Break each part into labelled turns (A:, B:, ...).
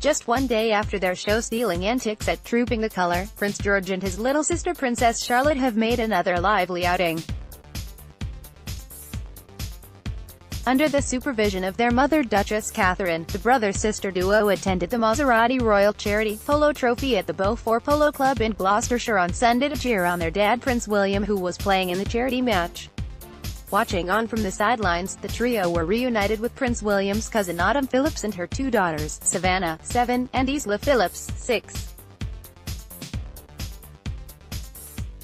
A: Just one day after their show-stealing antics at Trooping the Color, Prince George and his little sister Princess Charlotte have made another lively outing. Under the supervision of their mother Duchess Catherine, the brother-sister duo attended the Maserati Royal Charity Polo Trophy at the Beaufort Polo Club in Gloucestershire on Sunday to cheer on their dad Prince William who was playing in the charity match. Watching on from the sidelines, the trio were reunited with Prince William's cousin Autumn Phillips and her two daughters, Savannah, 7, and Isla Phillips, 6.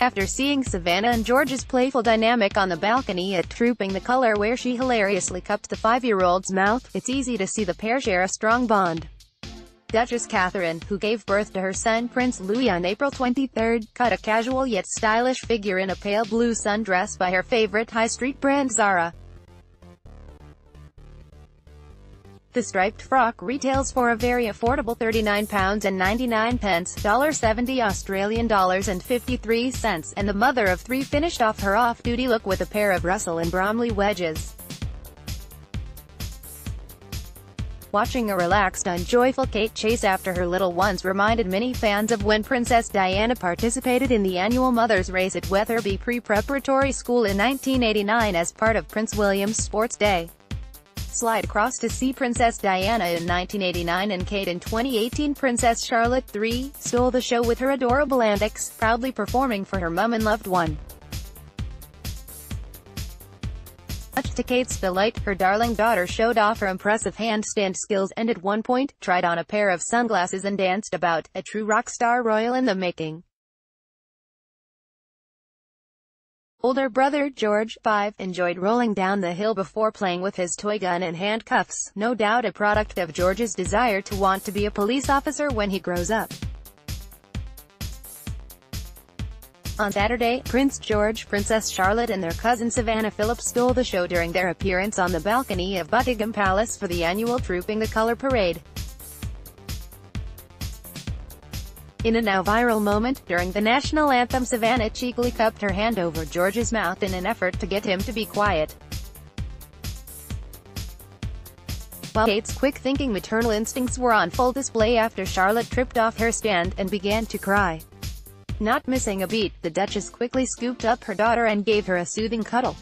A: After seeing Savannah and George's playful dynamic on the balcony at Trooping the Color where she hilariously cupped the five-year-old's mouth, it's easy to see the pair share a strong bond. Duchess Catherine, who gave birth to her son Prince Louis on April 23, cut a casual yet stylish figure in a pale blue sundress by her favorite high street brand Zara. The striped frock retails for a very affordable £39.99 pence, $70 Australian dollars and 53 cents, and the mother of three finished off her off-duty look with a pair of Russell and Bromley wedges. Watching a relaxed and joyful Kate chase after her little ones reminded many fans of when Princess Diana participated in the annual Mother's Race at Wetherby Pre-Preparatory School in 1989 as part of Prince William's Sports Day slide across to see Princess Diana in 1989 and Kate in 2018 Princess Charlotte 3, stole the show with her adorable antics, proudly performing for her mum and loved one. To Kate's delight, her darling daughter showed off her impressive handstand skills and at one point, tried on a pair of sunglasses and danced about, a true rock star royal in the making. Older brother George, 5, enjoyed rolling down the hill before playing with his toy gun and handcuffs, no doubt a product of George's desire to want to be a police officer when he grows up. On Saturday, Prince George, Princess Charlotte and their cousin Savannah Phillips stole the show during their appearance on the balcony of Buckingham Palace for the annual Trooping the Colour Parade. In a now viral moment, during the national anthem Savannah cheekily cupped her hand over George's mouth in an effort to get him to be quiet. While Kate's quick-thinking maternal instincts were on full display after Charlotte tripped off her stand and began to cry. Not missing a beat, the Duchess quickly scooped up her daughter and gave her a soothing cuddle.